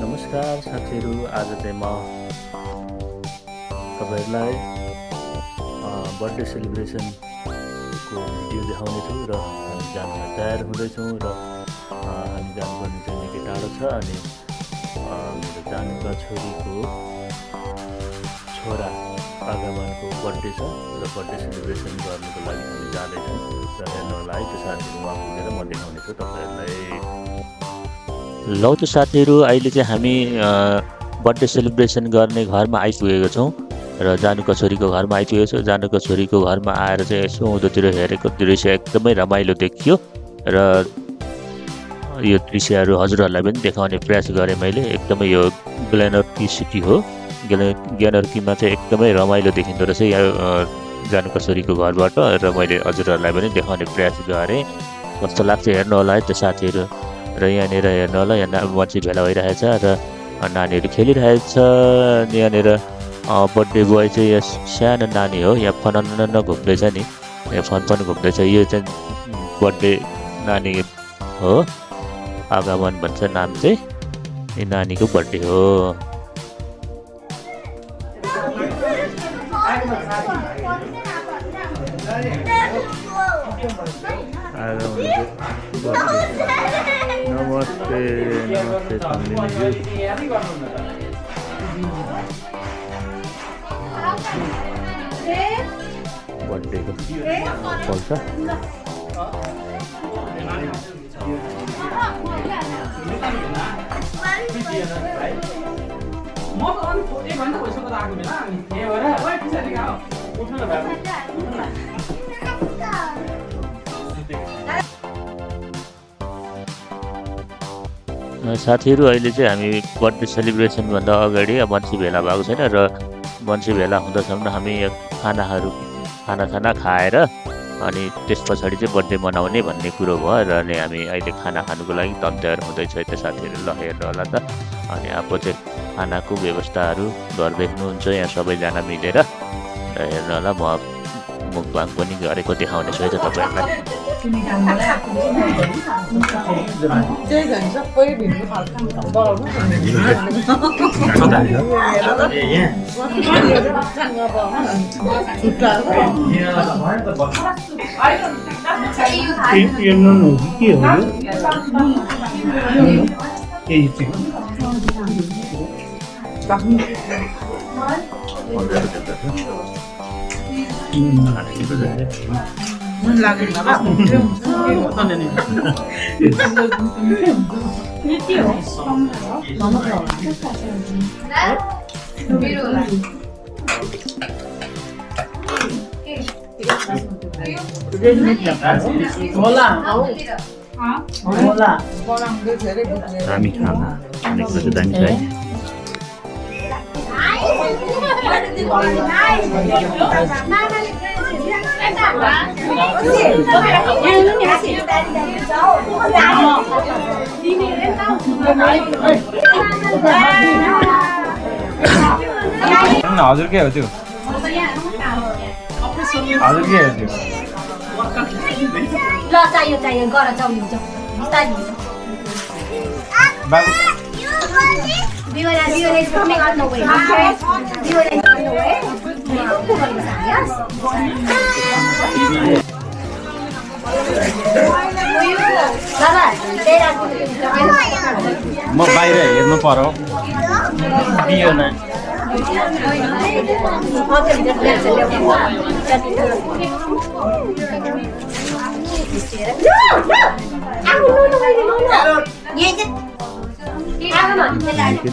नमस्कार साथीहरू आज चाहिँ म तपाईँहरूलाई बर्थडे सेलिब्रेसनको भिडियो देखाउनेछु र हामी जान तयार हुँदैछौँ र हामी जानुपर्ने चाहिँ निकै टाढो छ अनि मेरो जानुका छोरीको छोरा आगमनको बर्थडे छ र बर्थडे सेलिब्रेसन गर्नुको लागि हामी जाँदैछौँ र हेर्नु है त्यो साथीहरू उहाँ पुगेर म देखाउनेछु तपाईँहरूलाई। लौ त साथीहरू अहिले चाहिँ हामी बर्थडे सेलिब्रेसन गर्ने घरमा आइपुगेको छौँ र जानुका छोरीको घरमा आइपुगेको छौँ। जानुका छोरीको घरमा आएर चाहिँ यसो उँधोतिर हेरेको दृश्य एकदमै रमाइलो देखियो र यो दृश्यहरू हजुरहरूलाई पनि देखाउने प्रयास गरेँ मैले। एकदमै यो ग्लेनर्की सिटी हो। ग्ले ग्लेनर्कीमा चाहिँ एकदमै रमाइलो देखिँदो रहेछ यहाँ जानुका छोरीको घरबाट र मैले हजुरहरूलाई पनि देखाउने प्रयास गरेँ। कस्तो लाग्छ हेर्नु होला है त्यो साथीहरू। र यहाँनिर हेर्नु होला यहाँ मान्छे भेला भइरहेछ र नानीहरू खेलिरहेछ यहाँनिर बर्थडे बोय चाहिँ यहाँ सानो नानी हो यहाँ फनन्न घुम्दैछ नि यहाँ फन पनि घुम्दैछ यो चाहिँ बर्थडे नानी हो आगमन भन्छ नाम चाहिँ यो नानीको बर्थडे हो नमस्ते नमस्ते बर्थडेको म त साथीहरू अहिले चाहिँ हामी बर्थडे सेलिब्रेसनभन्दा अगाडि मान्छे भेला भएको छैन र मान्छे भेला हुँदासम्म हामी खानाहरू खानासाना खाएर अनि त्यस पछाडि चाहिँ बर्थडे मनाउने भन्ने कुरो भयो र अनि हामी अहिले खाना खानुको लागि तयार हुँदैछ त्यो साथीहरू ल हेर्नु होला त। अनि अब चाहिँ खानाको व्यवस्थाहरू गर्दै हुनुहुन्छ यहाँ सबैजना मिलेर। र हेर्नु होला म मुखबाङ पनि गरेको देखाउने छु है त तपाईँहरूलाई। 쟤가 이제 거의 민물 발탕 덩달아서 얘는 어디게 어려? 얘 있지? 딱. 음, 안 해도 돼. के हो यो यही चाहिँ मन लागेन बा होला होला बनाउँदै धेरै बुझ्ने हामी खाना खानेको चाहिँ दामी छ है हजुर के हो त्यो हजुर के हो त्यो ल चाहियो चाहियो गर चाउली हुन्छ बिस्तारै हुन्छ बाबु the way. Okay? Viva is on the way. बाबा त्यही म बाहिर हेर्नु पर्यो। बियोमा छ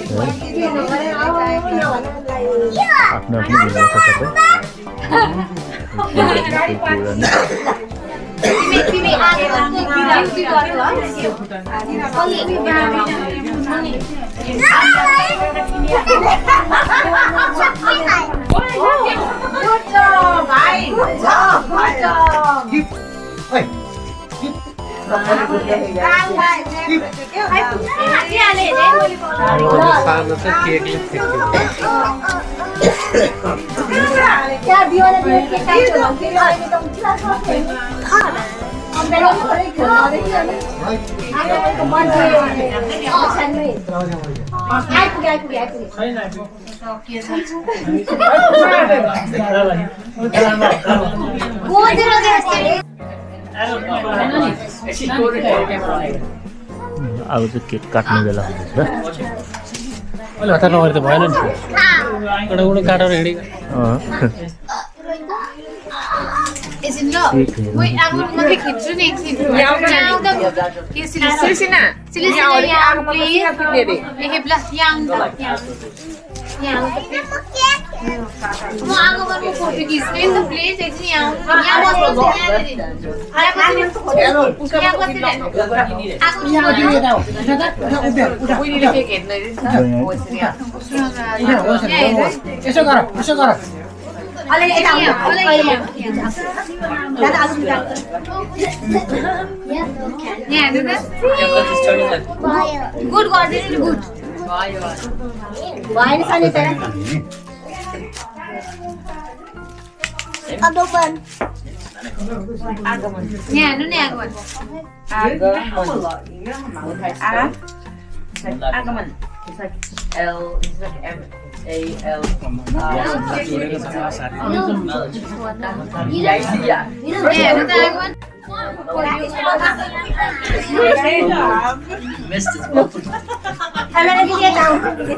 आफ्नो आफ्नो मिलाउँछ सबै आइपुग्यो आइपुग्यो आइपुग्यो गोजेर अब चाहिँ केक काट्ने बेला हुँदैछ अहिले हतार नगरे त भएन नि एउटा उडो काटेर हिँडेको अँ। म नि प्लिज ए हेप्ला यहाँ आउनु त यहाँ आउनु। यहाँ आउनु त प्लिज म आगोमा म फोटो खिच्ने नि त प्लिज एकछिन यहाँ आउनु यहाँ बस्नु यहाँनिर यहाँ बस्नु यहाँ बस्नु आगो केक हेर्न यसो गर यसो गर अलि यता आउनु अहिले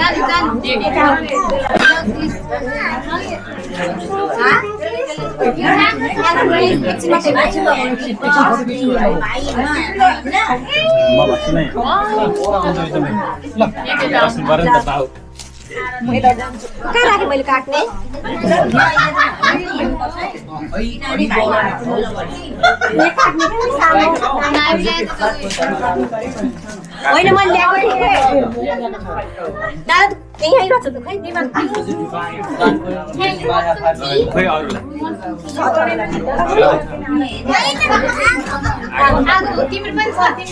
दादा आलु निकाल यहाँ हेर्नु त गुड गरिदिनु नि गुड भएन सनी तर यहाँ हेर्नु नि आगो यहाँ हेर्नु त आगो खाना दिदी यता आउनु यता आउनु जानु जानु कहाँ राखेँ मैले काट्ने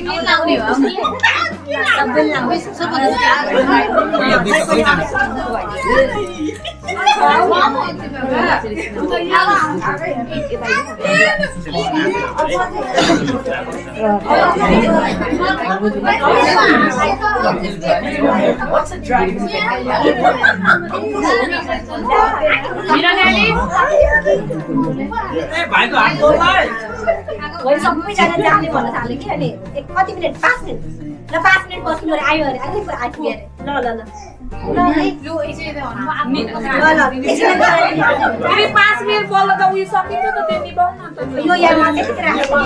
होइन मैले ल्याएको थिएँ दादा त यहीँ रहेछ त खै दिमाग खोइ अरू आगो तिम्रो पनि छ तिमीले तिमीले लाउने हो सबैले लाउँछ भोलि सबैजना जाने भन्न थाल्यो कि अनि एक कति मिनट पाँच मिनट ल पाँच मिनट पर्खिनु अरे आयो अरे अहिले पो आइपुग्यो अरे ल ल ल ल ल एकछिन फेरि पाँच मिनट बोल्दा त उयो सकिन्छ त त्यो निभाउन त यो यहाँ त्यतिखेर राखेको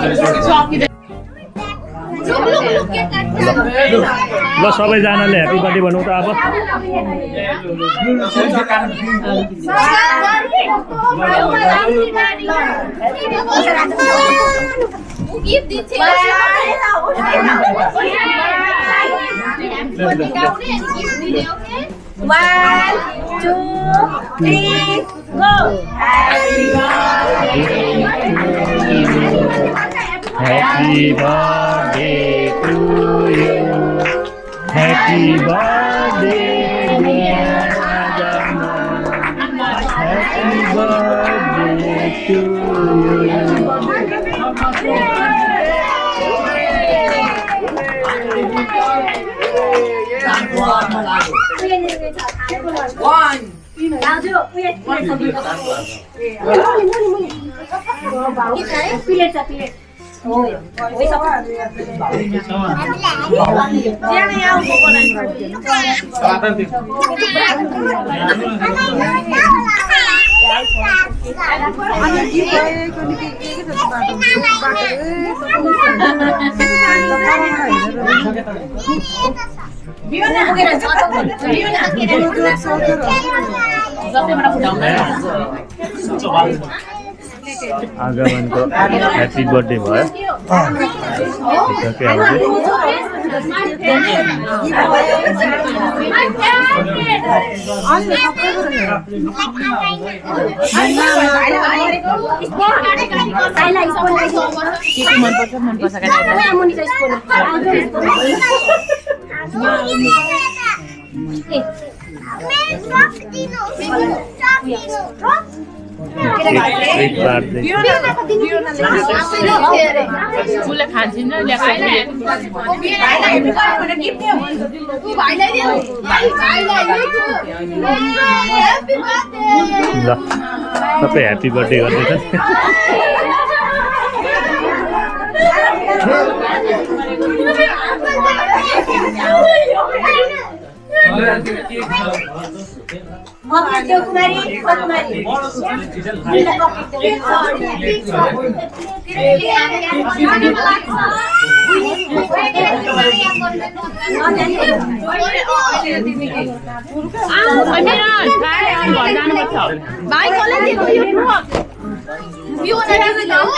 ल सबैजनाले ह्याप्पी बर्थडे भनौँ त अब give details. One, two, three, go. Happy birthday to you. Happy birthday, Adama. Happy birthday to you. दाजु उयो प्लेट छ प्लेट हो हो सब आगमनको ह्याप्पी बर्थडे भयो। सके अब केक काट्दै उसले खान्छन् ल सबै ह्याप्पी बर्थडे गर्दैछ। भाइ कसले दिएको यो यो पहिलेकै चाल्छ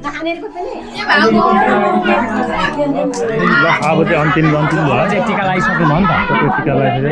ल अब चाहिँ अन्तिम अन्तिम भयो। टिका लगाइसक्नु भयो नि त। सबै टिका लगाएर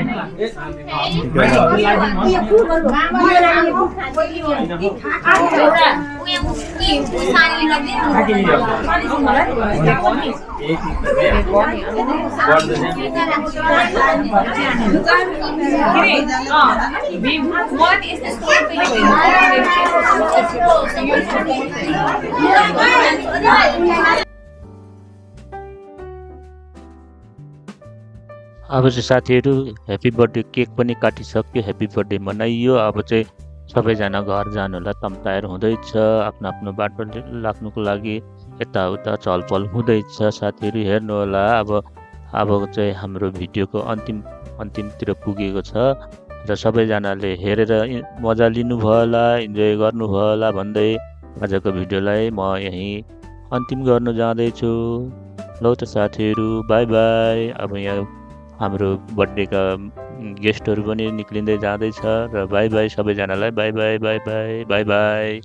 अब चाहिँ साथीहरू ह्याप्पी बर्थडे केक पनि काटिसक्यो ह्याप्पी बर्थडे मनाइयो। अब चाहिँ सबैजना घर जानु होला तम्ताएर हुँदैछ आफ्नो आफ्नो बाटो लाग्नुको लागि यताउता चलपल हुँदैछ। साथीहरू हेर्नु होला अब अब चाहिँ हाम्रो भिडियोको अन्तिम अन्तिमतिर पुगेको छ र सबैजनाले हेरेर मजा लिनुभयो होला इन्जोय गर्नुभयो होला भन्दै आजको भिडियोलाई म यहीँ अन्तिम गर्नु जाँदैछु। लौ त साथीहरू बाई बाई। अब यहाँ हाम्रो बर्थडेका गेस्टहरू पनि निक्लिँदै जाँदैछ र बाई बाई सबैजनालाई bye bye bye bye bye bye.